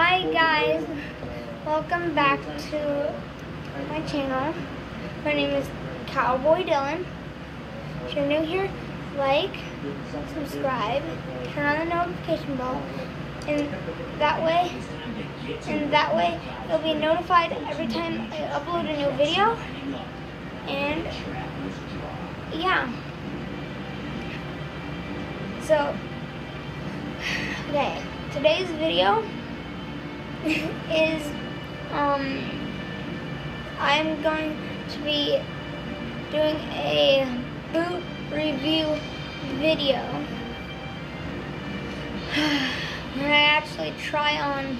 Hi guys, welcome back to my channel. My name is Cowboy Dylan. If you're new here, like, subscribe, turn on the notification bell, and that way, and that way you'll be notified every time I upload a new video. And yeah. So, okay, today's video is um I'm going to be doing a boot review video. Where I actually try on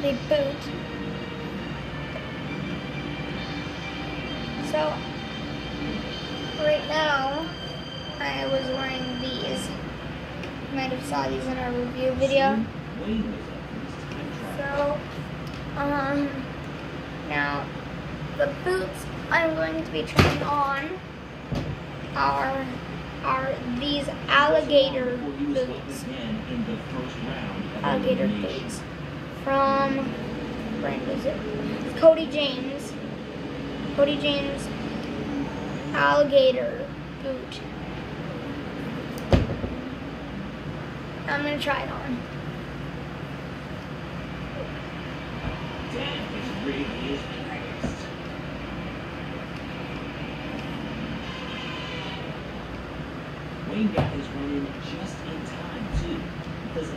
the boot. So right now I was wearing these. You might have saw these in our review video. So, um, now the boots I'm going to be trying on are are these alligator boots. Alligator boots from brand is it? Cody James. Cody James alligator boot. I'm gonna try it on. Wayne got his run in just in time too, because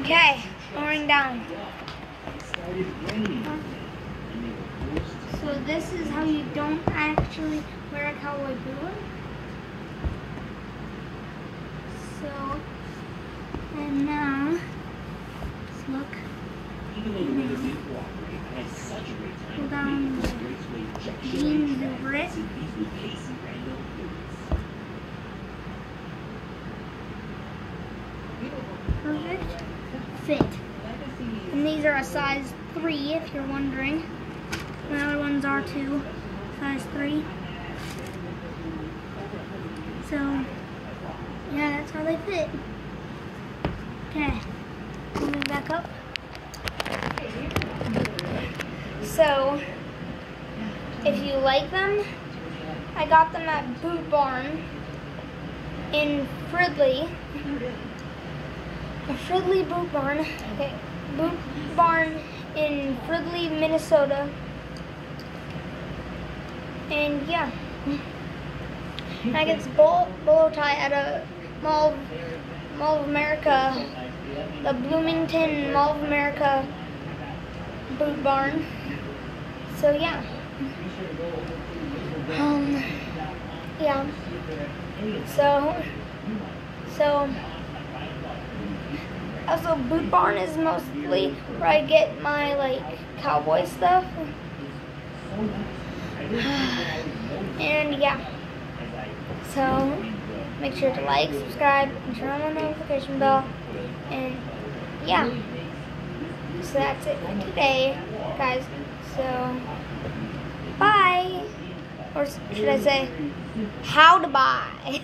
Okay, lowering down. it started raining, and they were forced So this is how you don't actually wear a cowboy boot. So, and now, Perfect fit. And these are a size 3 if you're wondering. My other ones are too, size 3. So, yeah, that's how they fit. Okay, move back up. So, if you like them, I got them at Boot Barn in Fridley. Fridley Boot Barn. Okay, Boot Barn in Fridley, Minnesota. And yeah. And I get this bow, bolo tie at a Mall Mall of America, the Bloomington Mall of America Boot Barn. So yeah. Um, yeah. So, so, also Boot Barn is mostly where I get my like cowboy stuff. And yeah. So make sure to like, subscribe, and turn on the notification bell. And yeah. So that's it for today, guys. So bye. Or should I say how to buy?